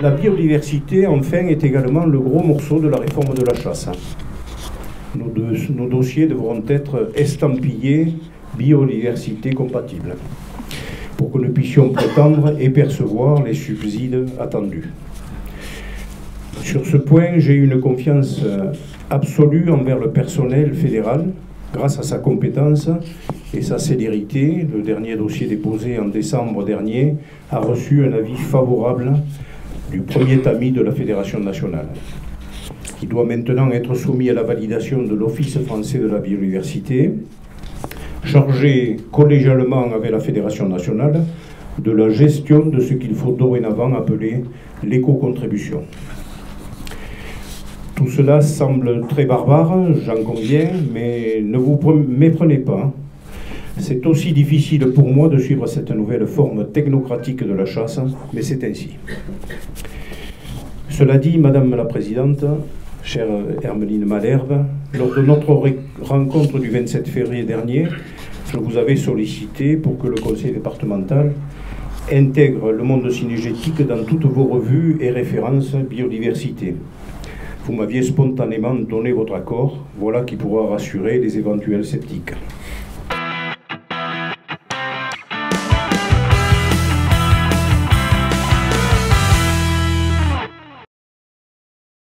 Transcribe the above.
La biodiversité, enfin, est également le gros morceau de la réforme de la chasse. Nos, dossiers devront être estampillés biodiversité compatible pour que nous puissions prétendre et percevoir les subsides attendus. Sur ce point, j'ai une confiance absolue envers le personnel fédéral grâce à sa compétence et sa célérité. Le dernier dossier déposé en décembre dernier a reçu un avis favorable du premier tamis de la Fédération nationale, qui doit maintenant être soumis à la validation de l'Office français de la biodiversité, chargé collégialement avec la Fédération nationale de la gestion de ce qu'il faut dorénavant appeler l'éco-contribution. Tout cela semble très barbare, j'en conviens, mais ne vous méprenez pas. C'est aussi difficile pour moi de suivre cette nouvelle forme technocratique de la chasse, mais c'est ainsi. Cela dit, Madame la Présidente, chère Hermeline Malherbe, lors de notre rencontre du 27 février dernier, je vous avais sollicité pour que le Conseil départemental intègre le monde synergétique dans toutes vos revues et références biodiversité. Vous m'aviez spontanément donné votre accord, voilà qui pourra rassurer les éventuels sceptiques.